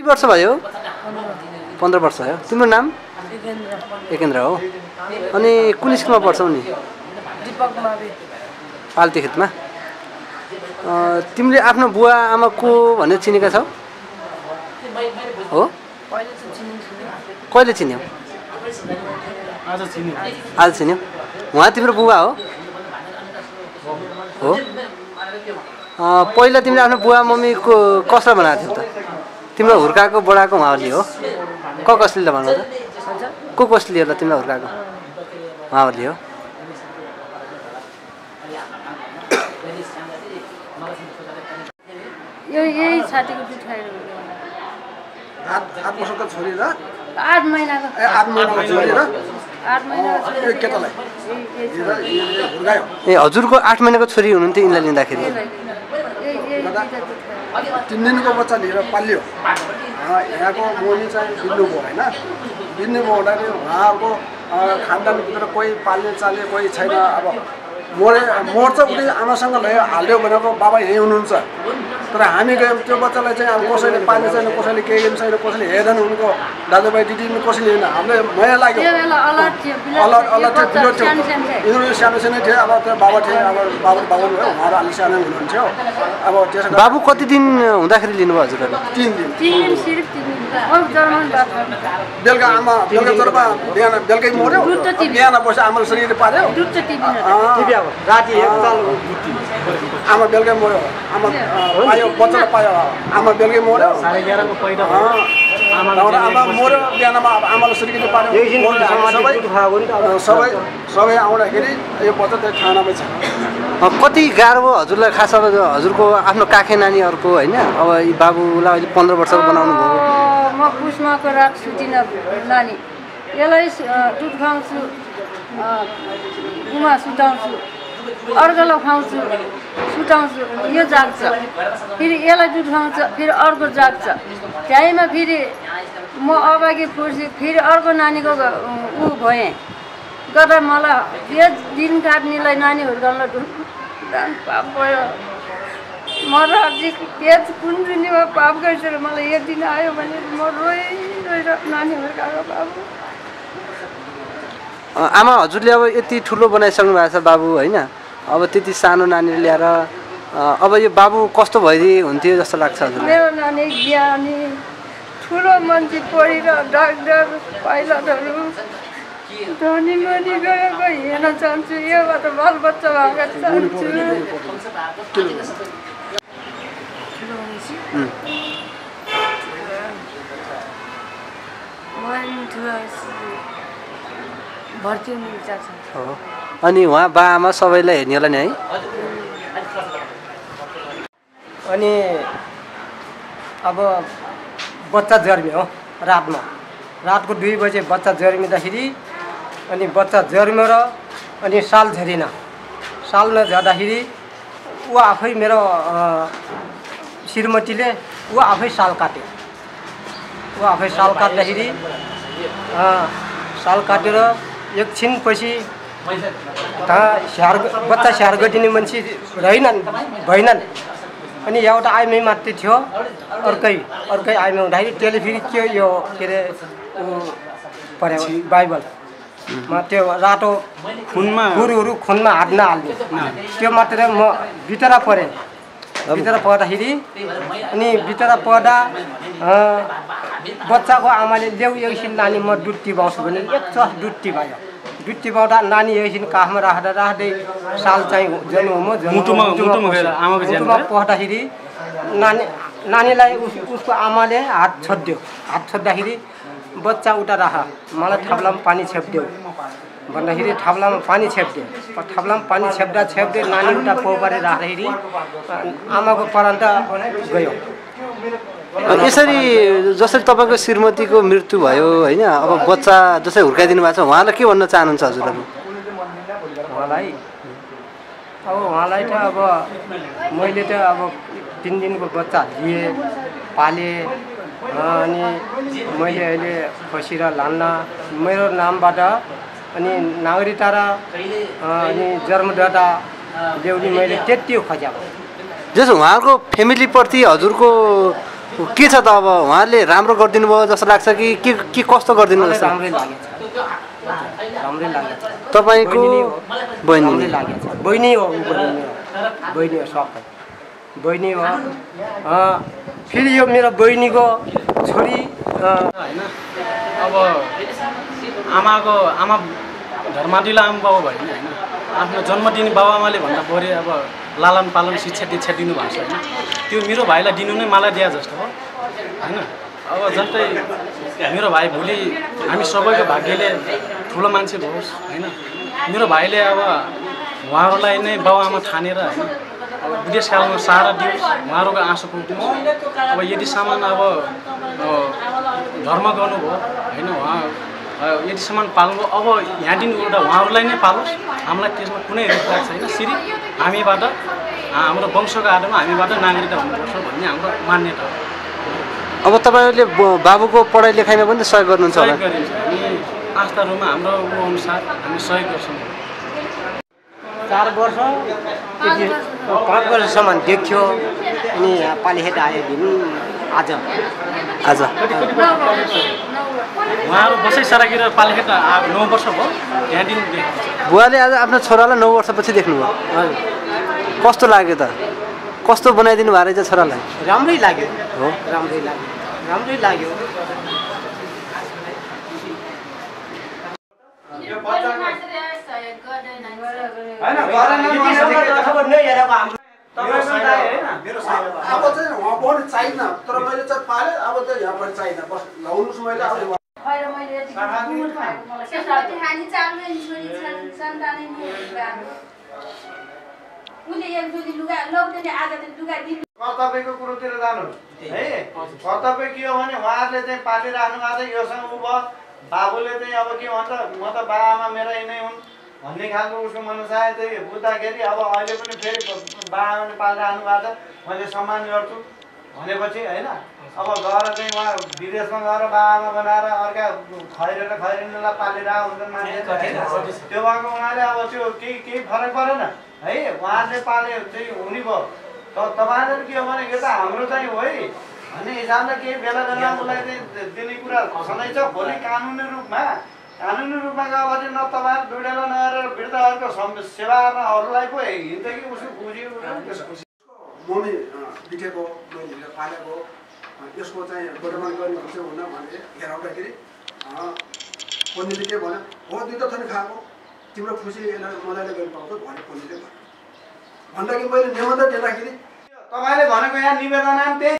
कति वर्ष भयो? पन्ध्र वर्ष भयो। तिम्रो नाम? एकेन्द्र हो। अनि कुन स्कुलमा पढ्छौ नि? पाल्ती खेतमा। तिमीले आफ्नो बुवा आमा को भनेर चिनेका छौ? हो? कहिले चिन्यौ? आज चिनी आज चिन्यौ। उहाँ तिम्रो बुबा हो? हो? अँ, पहिला तिमीले आफ्नो बुवा मम्मीको कसलाई बनाएको थियौ त? तिम्रो हुर्काएको बढाएको उहाँहरूले हो। क कसले त भनौ त? को कसले होला तिमीलाई हुर्काएको उहाँहरूले हो? आठ महिनाको। ए हजुरको आठ महिनाको छोरी हुनुहुन्थ्यो यिनलाई लिँदाखेरि। तिन दिनको बच्चा लिएर पालियो। यहाँको मोनी चाहिँ बित्नुभयो होइन? बित्नुभयो हुँदाखेरि उहाँहरूको खानदानभित्र कोही पाल्ने चाल्ने कोही छैन। अब मरे मर्छ उसले आमासँग ल्यायो हाल्यो भनेको बाबा यहीँ हुनुहुन्छ। तर हामी गयौँ त्यो बच्चालाई चाहिँ अब कसैले पाल्ने छैन कसैले केही गर्नु छैन कसैले हेर्दैन उनको दाजुभाइ दिदी पनि कसैले हेर्न हामीलाई माया लाग्यो। अलग थियो, अलग यो थियो बिलो थियो सानो सानो थियो। यिनीहरू सानो सानो थियो। अब त्यो बाबा थियो अब बाबु बाबु भयो उहाँहरू अलिक सानो हुनुहुन्थ्यो। अब त्यसो बाबु कति दिन हुँदाखेरि लिनुभयो हजुरहरू तिन दिन। बेलुका आमा बेलुका जोरमा बिहान बेलुकै मऱ्यो। बिहान बसेर आमाले शरीर पार्यो राति आमा बेलुकै मऱ्यो आमा पायो बच्चा पायो आमा बेलुकै मऱ्यो आमा मऱ्यो बिहानमा अब आमाले शरीर पार्यो सबै सबै सबै आउँदाखेरि यो बच्चा त्यो खानामै छ कति गाह्रो भयो हजुरलाई खास अब हजुरको आफ्नो काखे नानीहरूको होइन अब बाबुलाई अहिले पन्ध्र वर्षको बनाउनु भयो म पुसमाको रात सुतिनँ नानी यसलाई दुध खुवाउँछु गुमा सुताउँछु अर्कोलाई खुवाउँछु सुताउँछु यो जाग्छ। फेरि यसलाई दुध खुवाउँछ फेरि अर्को जाग्छ। त्यहीमा फेरि म अघि फुर्सी फेरि अर्को नानीको ऊ भएँ। गर्दा मलाई यो दिन काट्नेलाई नानी हुर्काउनलाई ढुन पाप भयो। म पेज कुन जुनीमा पाप गरेर मलाई यो दिन आयो भने म रोइ रोएर नानी बाबु आमा हजुरले अब यति ठुलो बनाइसक्नु भएको छ बाबु होइन? अब त्यति सानो नानी ल्याएर अब यो बाबु कस्तो भइदिए हुन्थ्यो जस्तो लाग्छ मेरो नानी ज्ञानी ठुलो मान्छे पढेर डाक्टर पाइलटहरू धनी मनी गएको हेर्न चाहन्छु योबाट बाल बच्चा भएको चाहन्छु। भर्ती हुने विचार छ। हो। अनि उहाँ बा आमा सबैलाई हेर्ने होला नि है? अनि अब बच्चा जन्मियो रातमा। रातको दुई बजे बच्चा जन्मिँदाखेरि अनि बच्चा जन्मेर अनि साल झरिन। सालमा झर्दाखेरि ऊ आफै मेरो श्रीमतीले ऊ आफै साल काट्यो ऊ आफै साल काट्दाखेरि अँ, साल काटेर एकछिनपछि स्याहार बच्चा स्याहार गरिदिने मान्छे रहेनन् भएनन्। अनि एउटा आइमै मात्रै थियो अर्कै अर्कै आइमा हुँदाखेरि त्यसले फेरि के यो के अरे ऊ पर्यो बाइबल। मा त्यो रातो खुनमा गुरुहरू खुनमा हात नहाल्ने। त्यो मात्रै म भित्र परेँ। भित्र पर्दाखेरि अनि भित्र पर्दा अँ, बच्चाको आमाले ल्याउ एकछिन नानी म दुध टिपाउँछु भने एक चस दुध टिपायो दुध टिपाउँदा नानी एकछिन काखमा राख्दा राख्दै साल चाहिँ जन्म म जन्म मुटुमा- मुटुमा गएर आमाको ज्यान मुटुमा गयो? पर्दाखेरि नानी नानीलाई उस उसको आमाले हात छोडिदियो। हात छोड्दाखेरि बच्चा उता राख मलाई थाप्लामा पानी छेपिदियो। भन्दाखेरि थाप्लामा पानी छेपिदियो थाप्लामा पानी छेप्दा छेप्दै नानी उता पोपरे राख्दाखेरि आमाको प्राण त गयो यसरी जसरी तपाईँको श्रीमतीको मृत्यु भयो होइन अब बच्चा जसरी हुर्काइदिनु भएको छ उहाँलाई के भन्न चाहनुहुन्छ हजुरहरू उहाँलाई अब उहाँलाई त अब मैले त अब तिन दिनको बच्चा लिएँ पालेँ अनि मैले अहिले खोसेर लान्न मेरो नामबाट अनि नागरिकता र अनि जन्मदाता ल्याउने मैले त्यति खोज्या जस उहाँहरूको फ्यामिलीप्रति हजुरको के छ त अब उहाँले राम्रो गरिदिनु भयो जस्तो लाग्छ कि के के कस्तो गरिदिनु जस्तो राम्रै लागेको छ राम्रै लागेको तपाईँको बहिनी बहिनी लागेको हो बहिनी हो बहिनी हो सबै बहिनी हो अँ, फेरि यो मेरो बहिनीको छोरी होइन अब आमाको आमा धर्मादिलो आमा बाउ भयो नि होइन। आफ्नो जन्म दिने बाउ आमाले भन्दा बढी अब लालन पालन शिक्षा दीक्षा दिनुभएको छ होइन। त्यो मेरो भाइलाई दिनु नै मलाई दिए जस्तो हो होइन? अब जस्तै मेरो भाइ भोलि हामी सबैको भाग्यले ठुलो मान्छे होस् होइन? मेरो भाइले अब उहाँहरूलाई नै बाउ आमा ठानेर होइन? अब विदेशकालमा सहारा दियोस् उहाँहरूको आँसु पुग्नुहोस् अब यदि सामान अब धर्म गर्नुभयो होइन उहाँ यदि सामान पाल्नु अब यहाँदेखि एउटा उहाँहरूलाई नै पालोस्। हामीलाई त्यसमा कुनै लाग्छ छैन सिरी हामीबाट हाम्रो वंशको आधारमा हामीबाट नागरिकता हुनुपर्छ भन्ने हाम्रो मान्यता हो। अब तपाईँहरूले बाबुको पढाइ लेखाइमा पनि सहयोग गर्नुहुन्छ होला। हामी आस्थाहरूमा हाम्रो ऊ अनुसार हामी सहयोग गर्छौँ। चार वर्ष पाँच वर्षसम्म देख्यो अनि यहाँ पालिखेत आयो दिन आज। आज। उहाँहरू बसै सराकेर नौ वर्ष भयो त्यहाँदेखि बुवाले आज आफ्नो छोरालाई नौ वर्षपछि देख्नुभयो। कस्तो लाग्यो त? कस्तो बनाइदिनु भएको रहेछ छोरालाई? राम्रै लाग्यो। हो। राम्रै लाग्यो। राम्रै लाग्यो। अब चाहिँ उहाँ पनि चाहिन्न तर मैले चाहिँ अब चाहिँ यहाँ पनि चाहिन्न बस लाउनुहोस् मैले अब हानि चाल्नु नि छोरी छन् सन्तानै नि लुगाहरू उसले एकचोटि लुगा लौटे नि आज त लुगा दिनु कर्तव्यको कुरोतिर जानु है कर्तव्य के हो भने उहाँहरूले चाहिँ पालिरहनु भएको छ योसँग उ भयो बाबुले चाहिँ अब के भन्छ म त बा आमा मेरा यिनै हुन्। भन्ने खालको उसको मनसाय चाहिँ बुझ्दाखेरि अब अहिले पनि फेरि बा आमाले पालिरहनु भएको छ। मैले सम्मान गर्छु। भनेपछि होइन अब गएर चाहिँ उहाँ विदेशमा गएर बा आमा बनाएर अर्का खैरेर खैरिनलाई पालिरहेको हुन्छन् मान्छे? त्यो भएको हुनाले अब त्यो केही केही फरक परेन। है उहाँहरूले पाले चाहिँ हुने भयो। त तपाईँहरू के हो भने यो त हाम्रो चाहिँ हो है। भन्ने हिसाबले केही बेला बेला उसलाई चाहिँ दिने कुरा सधैँ छ। भोलि कानुनी रूपमा कानुनी रूपमा गएपछि न तपाईँहरू दुइटालाई नगरेर वृद्धहरूको सम- सेवा गर्न अरूलाई पो हिँड्छ कि उसको खुसी मम्मी बितेको मैले पालेको यसको चाहिँ गोडमान गर्ने हुन्छ हुन भने हेराउँदाखेरि अँ, पन्नीले के भन्यो हो दुइटा थनी खाएको तिम्रो खुसी यसलाई मजाले गर्नु पाउँछ भने पन्नीले भन्यो। भन्दाखेरि मैले निमन्त्रण दिँदाखेरि तपाईँले भनेको यहाँ निवेदन त्यही